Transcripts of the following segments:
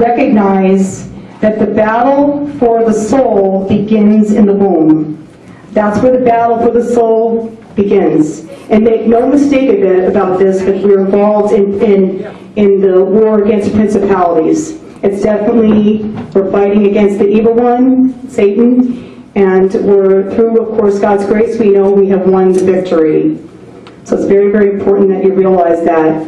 recognize that the battle for the soul begins in the womb. That's where the battle for the soul begins. And make no mistake about this, because we're involved in, in, in the war against principalities. It's definitely, we're fighting against the evil one, Satan, and we're, through, of course, God's grace, we know we have won the victory. So it's very, very important that you realize that.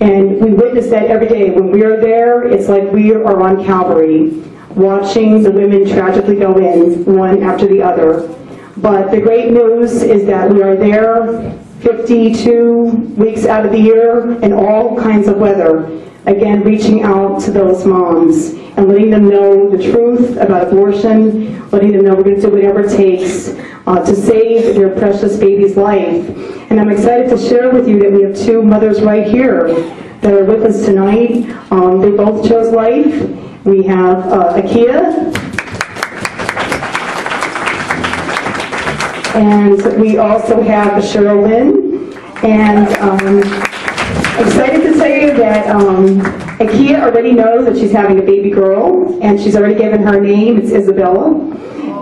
And we witness that every day. When we are there, it's like we are on Calvary, watching the women tragically go in, one after the other. But the great news is that we are there 52 weeks out of the year in all kinds of weather. Again, reaching out to those moms and letting them know the truth about abortion, letting them know we're going to do whatever it takes uh, to save their precious baby's life. And I'm excited to share with you that we have two mothers right here that are with us tonight. Um, they both chose life. We have uh, Akia and we also have Cheryl Lynn. And um, excited to tell you that um, Akia already knows that she's having a baby girl, and she's already given her name. It's Isabella.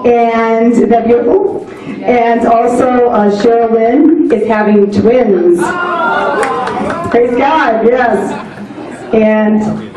And is that beautiful? And also uh, Cheryl Lynn is having twins. Praise God, yes. And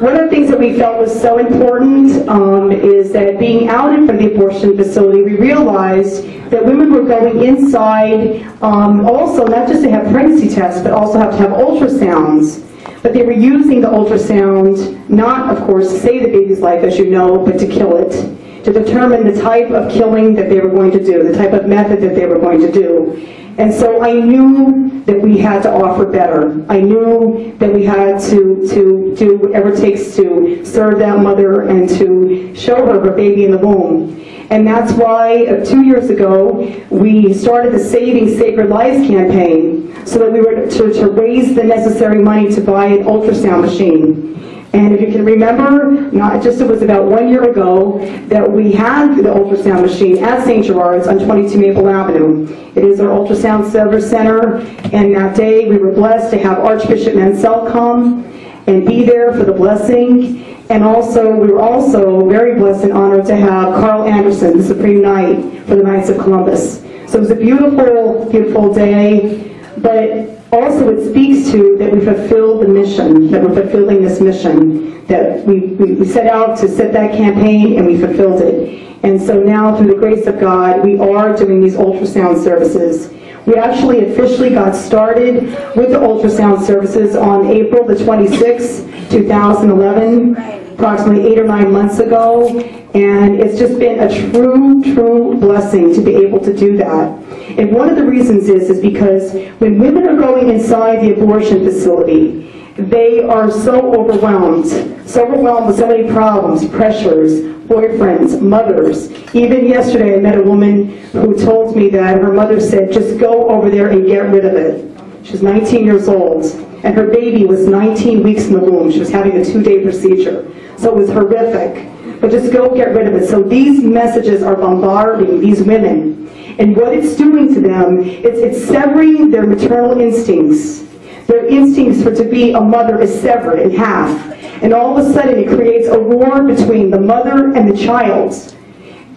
one of the things that we felt was so important um, is that being out in front of the abortion facility, we realized that women were going inside um, also not just to have pregnancy tests, but also have to have ultrasounds. But they were using the ultrasound not, of course, to save the baby's life, as you know, but to kill it, to determine the type of killing that they were going to do, the type of method that they were going to do. And so I knew that we had to offer better. I knew that we had to, to do whatever it takes to serve that mother and to show her her baby in the womb. And that's why uh, two years ago we started the Saving Sacred Lives campaign so that we were to, to raise the necessary money to buy an ultrasound machine. And if you can remember, not just it was about one year ago that we had the ultrasound machine at St. Gerard's on 22 Maple Avenue. It is our ultrasound service center, and that day we were blessed to have Archbishop Mansell come and be there for the blessing. And also, we were also very blessed and honored to have Carl Anderson, the Supreme Knight for the Knights of Columbus. So it was a beautiful, beautiful day, but also it speaks to that we fulfilled the mission, that we're fulfilling this mission, that we, we, we set out to set that campaign and we fulfilled it. And so now, through the grace of God, we are doing these ultrasound services. We actually officially got started with the ultrasound services on April the 26th, 2011, approximately eight or nine months ago. And it's just been a true, true blessing to be able to do that. And one of the reasons is, is because when women are going inside the abortion facility, they are so overwhelmed, so overwhelmed with so many problems, pressures, boyfriends, mothers. Even yesterday I met a woman who told me that her mother said, just go over there and get rid of it. She's 19 years old, and her baby was 19 weeks in the womb. She was having a two-day procedure. So it was horrific. But just go get rid of it. So these messages are bombarding these women. And what it's doing to them, it's, it's severing their maternal instincts. Their instincts for to be a mother is severed in half. And all of a sudden it creates a war between the mother and the child.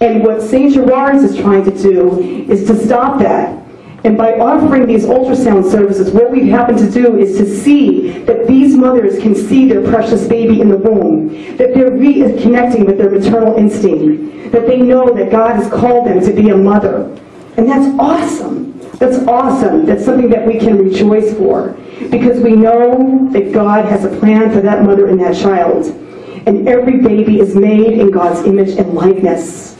And what St. Gerard's is trying to do is to stop that. And by offering these ultrasound services, what we happen to do is to see that these mothers can see their precious baby in the womb, that they're reconnecting with their maternal instinct, that they know that God has called them to be a mother. And that's awesome. That's awesome. That's something that we can rejoice for because we know that God has a plan for that mother and that child. And every baby is made in God's image and likeness.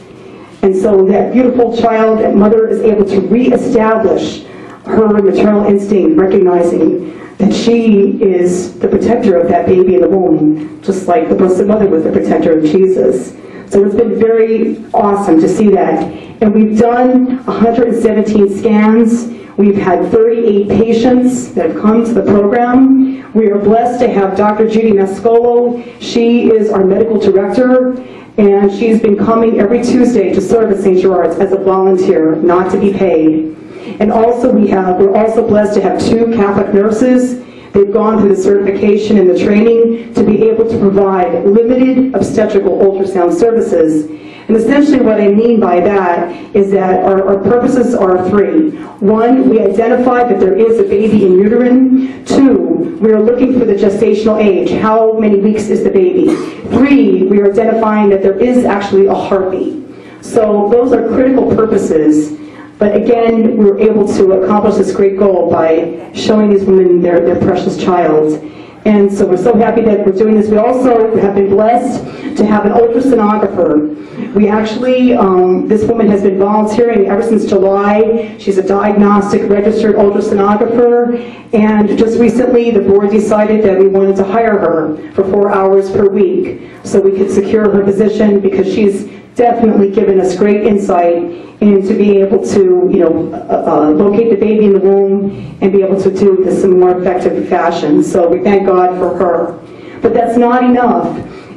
And so that beautiful child and mother is able to reestablish her maternal instinct, recognizing that she is the protector of that baby in the womb, just like the Blessed Mother was the protector of Jesus. So it's been very awesome to see that. And we've done 117 scans. We've had 38 patients that have come to the program. We are blessed to have Dr. Judy Mascolo. She is our medical director, and she's been coming every Tuesday to serve at St. Gerard's as a volunteer, not to be paid. And also we have, we're also blessed to have two Catholic nurses They've gone through the certification and the training to be able to provide limited obstetrical ultrasound services. And essentially what I mean by that is that our, our purposes are three. One, we identify that there is a baby in uterine. Two, we are looking for the gestational age. How many weeks is the baby? Three, we are identifying that there is actually a heartbeat. So those are critical purposes. But again, we were able to accomplish this great goal by showing these women their, their precious child. And so we're so happy that we're doing this. We also have been blessed to have an ultrasonographer. We actually, um, this woman has been volunteering ever since July. She's a diagnostic registered ultrasonographer. And just recently, the board decided that we wanted to hire her for four hours per week so we could secure her position because she's definitely given us great insight into being able to, you know, uh, uh, locate the baby in the womb and be able to do this in a more effective fashion. So we thank God for her. But that's not enough.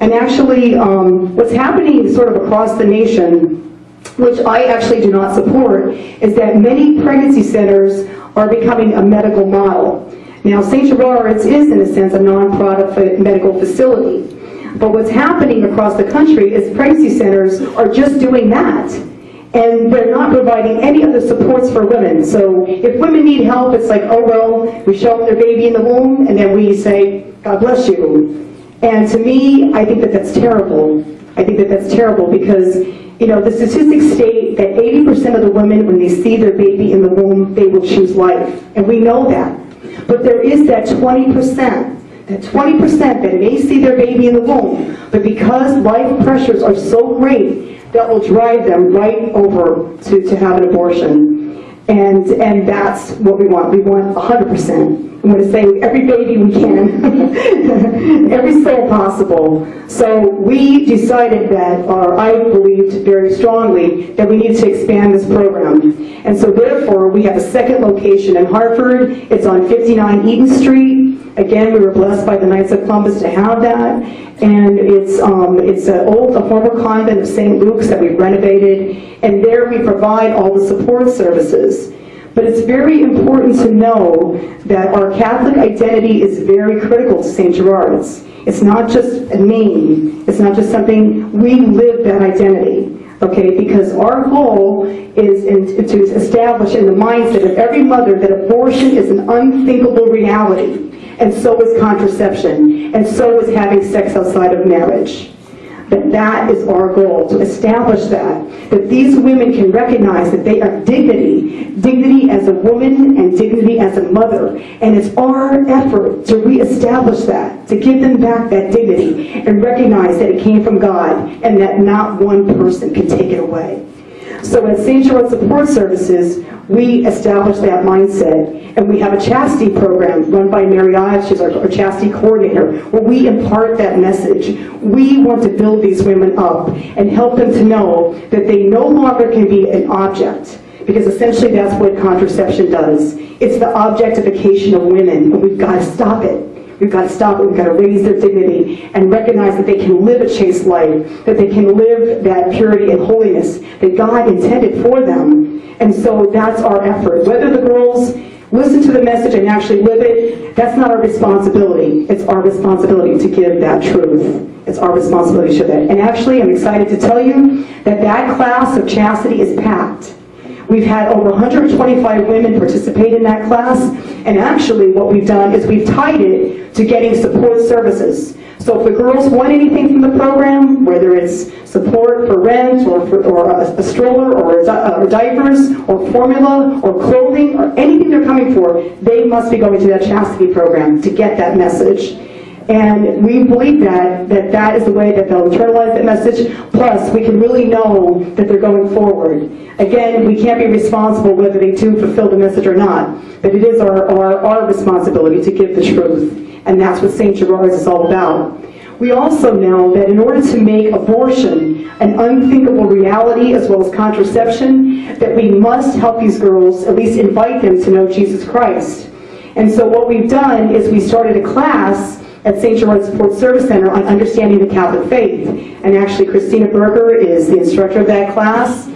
And actually, um, what's happening sort of across the nation, which I actually do not support, is that many pregnancy centers are becoming a medical model. Now, St. Gerard's is, in a sense, a non-profit medical facility. But what's happening across the country is pregnancy centers are just doing that. And they're not providing any other supports for women. So if women need help, it's like, oh, well, we show up their baby in the womb, and then we say, God bless you. And to me, I think that that's terrible. I think that that's terrible because, you know, the statistics state that 80% of the women, when they see their baby in the womb, they will choose life. And we know that. But there is that 20% that 20% that may see their baby in the womb, but because life pressures are so great, that will drive them right over to, to have an abortion. And, and that's what we want. We want 100%. I'm going to say every baby we can, every soul possible. So we decided that, or I believed very strongly, that we need to expand this program. And so therefore, we have a second location in Hartford. It's on 59 Eaton Street. Again, we were blessed by the Knights of Columbus to have that. And it's, um, it's an old, a former convent of St. Luke's that we renovated. And there we provide all the support services. But it's very important to know that our Catholic identity is very critical to St. Gerard's. It's not just a name. It's not just something, we live that identity. Okay, because our goal is in, to establish in the mindset of every mother that abortion is an unthinkable reality and so is contraception, and so is having sex outside of marriage. That that is our goal, to establish that. That these women can recognize that they are dignity, dignity as a woman and dignity as a mother. And it's our effort to reestablish that, to give them back that dignity, and recognize that it came from God, and that not one person can take it away. So at St. Gerard's Support Services, we established that mindset. And we have a chastity program run by Mary Ives, she's our, our chastity coordinator, where we impart that message. We want to build these women up and help them to know that they no longer can be an object. Because essentially that's what contraception does. It's the objectification of women, and we've got to stop it. We've got to stop it. We've got to raise their dignity and recognize that they can live a chaste life, that they can live that purity and holiness that God intended for them. And so that's our effort. Whether the girls listen to the message and actually live it, that's not our responsibility. It's our responsibility to give that truth. It's our responsibility to show that. And actually, I'm excited to tell you that that class of chastity is packed. We've had over 125 women participate in that class, and actually what we've done is we've tied it to getting support services. So if the girls want anything from the program, whether it's support for rent or, for, or a, a, stroller or, uh, or diapers or formula or clothing or anything they're coming for, they must be going to that chastity program to get that message. And we believe that, that that is the way that they'll internalize that message. Plus, we can really know that they're going forward. Again, we can't be responsible whether they do fulfill the message or not. But it is our, our, our responsibility to give the truth. And that's what St. Gerard's is all about. We also know that in order to make abortion an unthinkable reality as well as contraception, that we must help these girls, at least invite them to know Jesus Christ. And so what we've done is we started a class at St. Gerard's Support Service Center on understanding the Catholic faith. And actually, Christina Berger is the instructor of that class.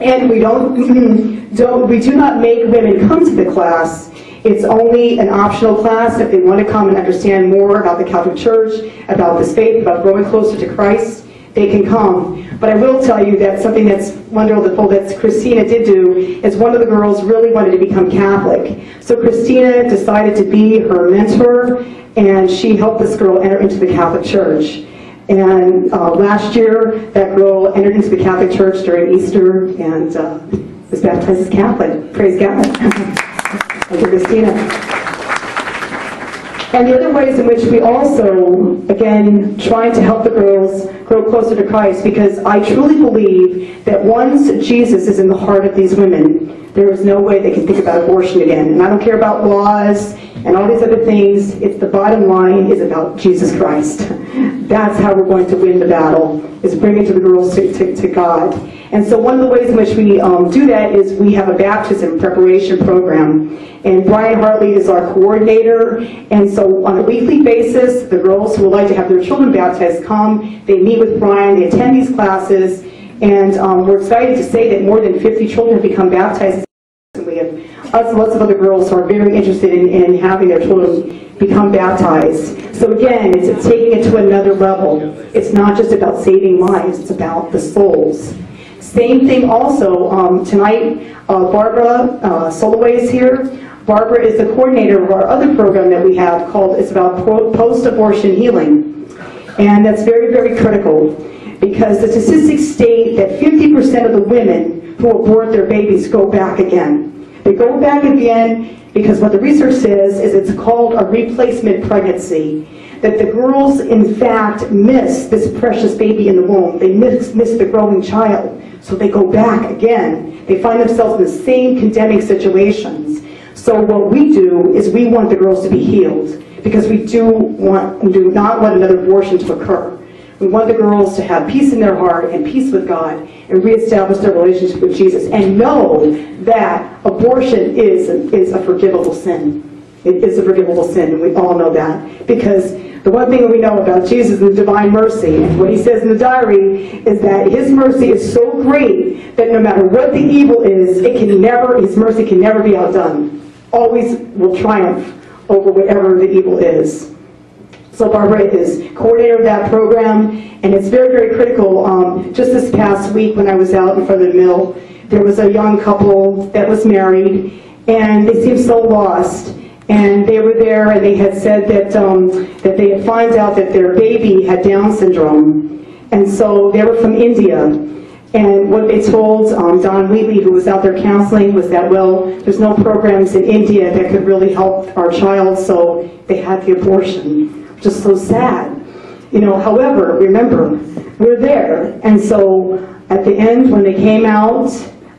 And we don't, don't we do not make women come to the class It's only an optional class if they want to come and understand more about the Catholic Church, about this faith, about growing closer to Christ, they can come. But I will tell you that something that's wonderful that Christina did do is one of the girls really wanted to become Catholic. So Christina decided to be her mentor, and she helped this girl enter into the Catholic Church. And uh, last year, that girl entered into the Catholic Church during Easter and uh, was baptized as Catholic. Praise God. Thank you, Christina. And the other ways in which we also, again, trying to help the girls grow closer to Christ, because I truly believe that once Jesus is in the heart of these women, there is no way they can think about abortion again. And I don't care about laws and all these other things. It's the bottom line is about Jesus Christ. That's how we're going to win the battle, is bringing to the girls to, to, to God. And so one of the ways in which we um, do that is we have a baptism preparation program. And Brian Hartley is our coordinator. And so on a weekly basis, the girls who would like to have their children baptized come, they meet with Brian, they attend these classes, and um, we're excited to say that more than 50 children have become baptized. Us, lots of other girls who are very interested in, in having their children become baptized. So again, it's taking it to another level. It's not just about saving lives, it's about the souls. Same thing also, um, tonight, uh, Barbara uh, Soloway is here. Barbara is the coordinator of our other program that we have called, it's about post-abortion healing. And that's very, very critical because the statistics state that 50% of the women who abort their babies go back again. They go back again because what the research says is it's called a replacement pregnancy. That the girls, in fact, miss this precious baby in the womb. They miss, miss the growing child. So they go back again. They find themselves in the same condemning situations. So what we do is we want the girls to be healed because we do want, we do not want another abortion to occur. We want the girls to have peace in their heart and peace with God and reestablish their relationship with Jesus and know that abortion is, is a forgivable sin. It is a forgivable sin, and we all know that. Because the one thing we know about Jesus is the divine mercy. And what he says in the diary is that his mercy is so great that no matter what the evil is, it can never, his mercy can never be outdone. Always will triumph over whatever the evil is. So Barbara is coordinator of that program, and it's very, very critical. Um, just this past week when I was out in front of the mill, there was a young couple that was married, and they seemed so lost. And they were there, and they had said that um, that they had found out that their baby had Down syndrome, and so they were from India. And what they told um, Don Wheatley, who was out there counseling, was that, well, there's no programs in India that could really help our child, so they had the abortion just so sad. You know, however, remember, we're there. And so at the end, when they came out,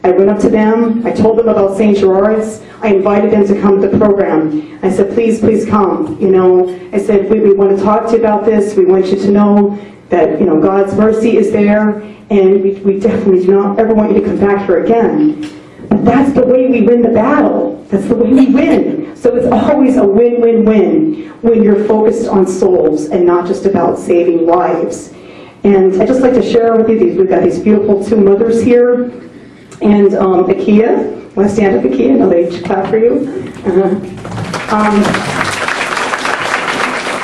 I went up to them, I told them about St. Gerard's, I invited them to come to the program. I said, please, please come. You know, I said, we, we want to talk to you about this. We want you to know that, you know, God's mercy is there, and we, we definitely do not ever want you to come back here again. But that's the way we win the battle. That's the way we win. So it's always a win-win-win when you're focused on souls and not just about saving lives. And I'd just like to share with you these. We've got these beautiful two mothers here. And um, Akia, want to stand up, Akia? No, they clap for you. Uh-huh. Um,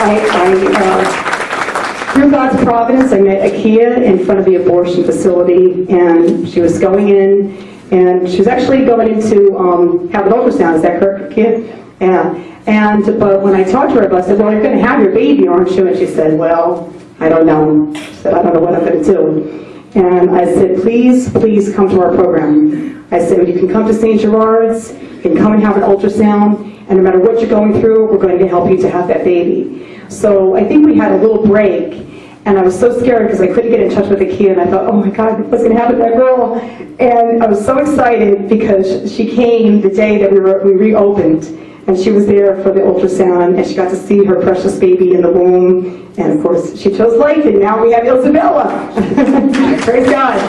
I, I uh, through God's providence, I met Akia in front of the abortion facility, and she was going in and she was actually going into um, have an ultrasound. Is that correct, kid? Yeah. And but when I talked to her about, I said, "Well, you're going to have your baby, aren't you?" And she said, "Well, I don't know." She said, "I don't know what I'm going to do." And I said, "Please, please come to our program." I said, "You can come to St. Gerard's. You can come and have an ultrasound, and no matter what you're going through, we're going to help you to have that baby." So I think we had a little break and I was so scared because I couldn't get in touch with the kid. And I thought, oh my God, what's going to happen to that girl? And I was so excited because she came the day that we, were, we reopened. And she was there for the ultrasound, and she got to see her precious baby in the womb. And of course, she chose life, and now we have Isabella. Praise God.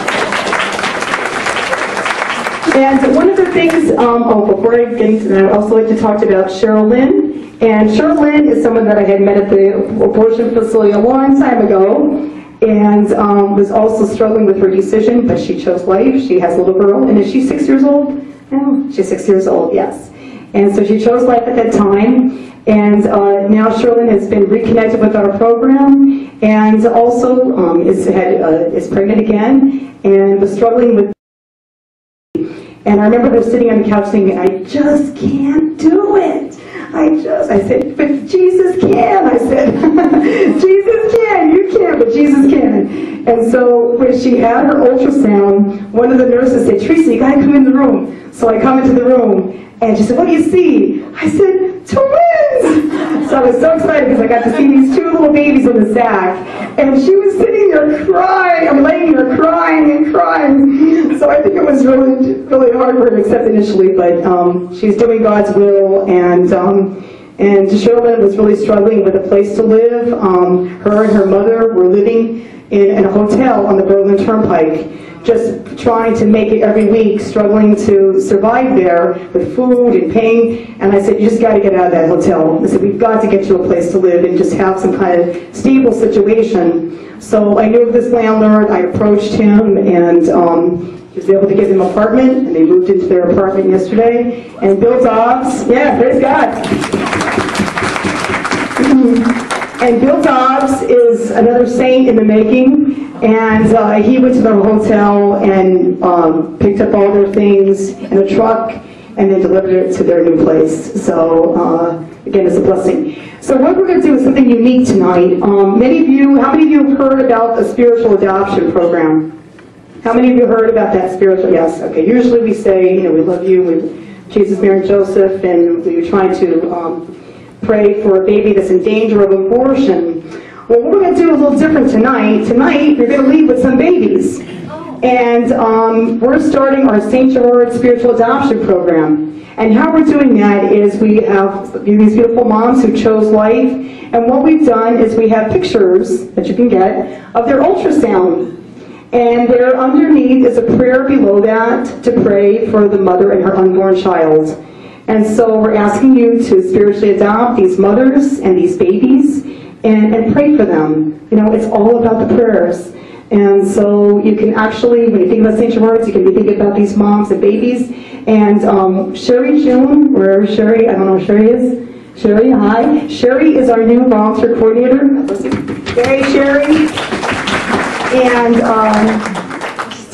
And one of the things, um, oh, before I get into that, I'd also like to talk about Cheryl Lynn. And Cheryl is someone that I had met at the abortion facility a long time ago and um, was also struggling with her decision, but she chose life. She has a little girl, and is she six years old? No, she's six years old, yes. And so she chose life at that time. And uh, now Sherlyn has been reconnected with our program and also um, is, had, uh, is pregnant again and was struggling with and I remember her sitting on the couch saying, I just can't do it. I said, but Jesus can. I said, Jesus can. You can, but Jesus can. And so when she had her ultrasound, one of the nurses said, Theresa, you gotta come in the room. So I come into the room, and she said, what do you see? I said, twins! So I was so excited because I got to see these two little babies in the sack. And she was sitting crying. I'm laying there crying and crying. So I think it was really, really hard for her to accept initially, but um, she's doing God's will. And um, and Sherlyn was really struggling with a place to live. Um, her and her mother were living in, in a hotel on the Berlin Turnpike just trying to make it every week, struggling to survive there with food and paying. And I said, you just got to get out of that hotel. I said, we've got to get you a place to live and just have some kind of stable situation. So I knew this landlord. I approached him and um, he was able to get them an apartment. And they moved into their apartment yesterday. And Bill Dobbs, yeah, praise God. And Bill Dobbs is another saint in the making, and uh, he went to the hotel and um, picked up all their things in a truck and then delivered it to their new place. So uh, again, it's a blessing. So what we're going to do is something unique tonight. Um, many of you, how many of you have heard about the spiritual adoption program? How many of you heard about that spiritual? Yes. Okay. Usually we say, you know, we love you, with Jesus, Mary, and Joseph, and we are trying to. Um, pray for a baby that's in danger of abortion. Well, what we're going to do a little different tonight. Tonight, we're going to leave with some babies. And um, we're starting our St. Gerard Spiritual Adoption Program. And how we're doing that is we have these beautiful moms who chose life. And what we've done is we have pictures that you can get of their ultrasound. And there underneath is a prayer below that to pray for the mother and her unborn child. And so we're asking you to spiritually adopt these mothers and these babies and, and pray for them. You know, it's all about the prayers. And so you can actually, when you think about St. Gerard's, you can be thinking about these moms and babies. And um, Sherry June, where Sherry, I don't know where Sherry is. Sherry, hi. Sherry is our new volunteer coordinator. Hey, Sherry. And um,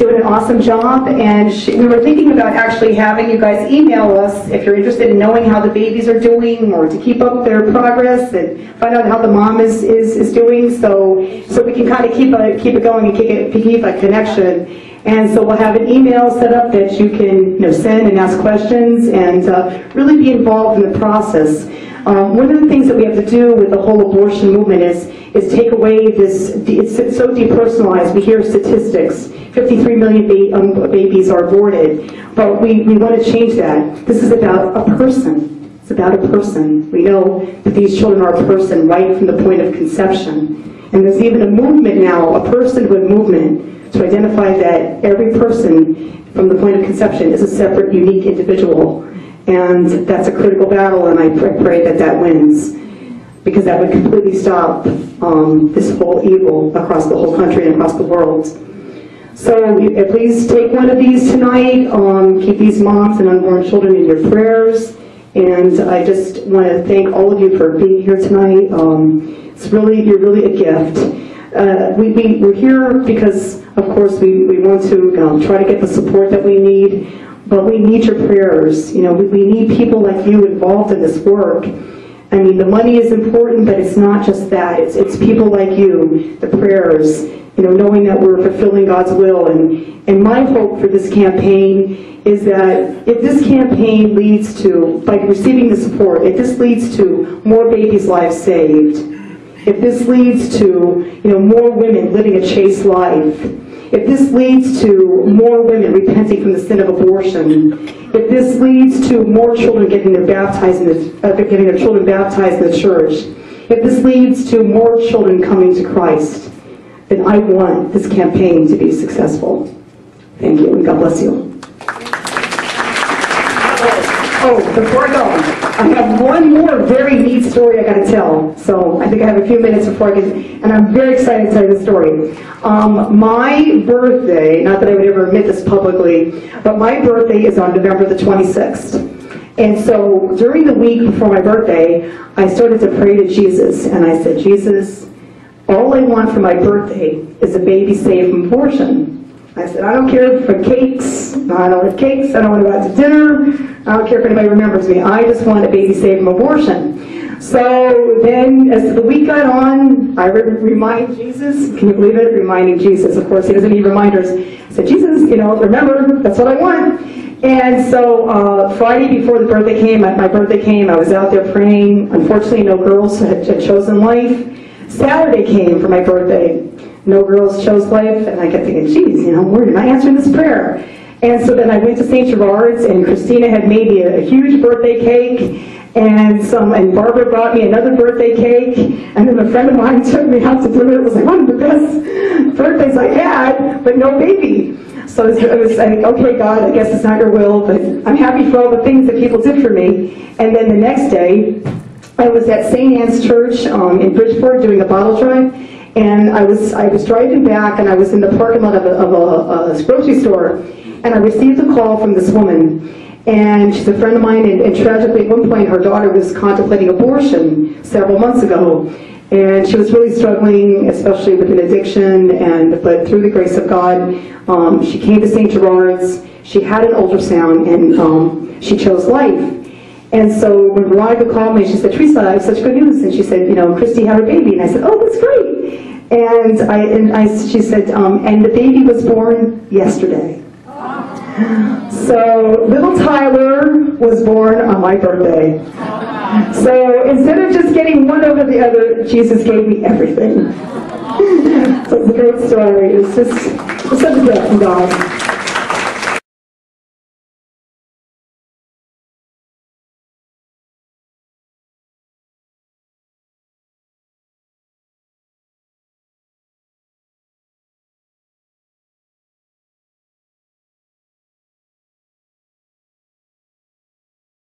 doing an awesome job, and she, we were thinking about actually having you guys email us if you're interested in knowing how the babies are doing, or to keep up their progress and find out how the mom is, is, is doing, so so we can kind of keep a, keep it going and keep, it, keep a connection. And so we'll have an email set up that you can you know, send and ask questions and uh, really be involved in the process. Um, one of the things that we have to do with the whole abortion movement is, is take away this, it's so depersonalized. We hear statistics. 53 million ba um, babies are aborted, but we, we want to change that. This is about a person. It's about a person. We know that these children are a person right from the point of conception. And there's even a movement now, a personhood movement, to identify that every person from the point of conception is a separate, unique individual. And that's a critical battle, and I pray that that wins because that would completely stop um, this whole evil across the whole country and across the world. So please take one of these tonight. Um, keep these moms and unborn children in your prayers. And I just want to thank all of you for being here tonight. Um, it's really, you're really a gift. Uh, we, we, we're here because, of course, we, we want to um, try to get the support that we need but we need your prayers. You know, we, we need people like you involved in this work. I mean, the money is important, but it's not just that. It's, it's people like you, the prayers, you know, knowing that we're fulfilling God's will. And, and my hope for this campaign is that if this campaign leads to, by receiving the support, if this leads to more babies' lives saved, if this leads to, you know, more women living a chaste life, if this leads to more women repenting from the sin of abortion, if this leads to more children getting their baptized in the, uh, getting their children baptized in the church, if this leads to more children coming to Christ, then I want this campaign to be successful. Thank you, and God bless you. Oh, before I go, I have one more very neat story I got to tell. So I think I have a few minutes before I can, and I'm very excited to tell you the story. Um, my birthday, not that I would ever admit this publicly, but my birthday is on November the 26th. And so during the week before my birthday, I started to pray to Jesus, and I said, Jesus, all I want for my birthday is a baby saved from abortion. I said, I don't care for cakes, I don't have cakes, I don't want to go out to dinner, I don't care if anybody remembers me, I just want a baby saved from abortion. So then, as the week got on, I re- remind Jesus, can you believe it? Reminding Jesus. Of course, he doesn't need reminders. I said, Jesus, you know, remember, that's what I want. And so uh, Friday before the birthday came, my, my birthday came, I was out there praying. Unfortunately, no girls had, had chosen life. Saturday came for my birthday. No girls chose life, and I kept thinking, geez, you know, where am I answering this prayer? And so then I went to St. Gerard's, and Christina had made me a, a huge birthday cake, and some, and Barbara brought me another birthday cake, and then a friend of mine took me out to dinner. It was like one of the best birthdays I had, but no baby. So it was, it was like, okay, God, I guess it's not your will, but I'm happy for all the things that people did for me. And then the next day, I was at St. Anne's Church um, in Bridgeport doing a bottle drive, and I was I was driving back, and I was in the parking lot of a, of a, a grocery store, and I received a call from this woman, and she's a friend of mine, and, and tragically at one point her daughter was contemplating abortion several months ago, and she was really struggling, especially with an addiction, and but through the grace of God, um, she came to St. Gerard's. She had an ultrasound, and um, she chose life. And so when Veronica called me, she said, Theresa, I have such good news. And she said, you know, Christy had her baby. And I said, oh, that's great. And I, and I, she said, um, and the baby was born yesterday. So little Tyler was born on my birthday. So instead of just getting one over the other, Jesus gave me everything. so it's a great story. It's just such a gift from God.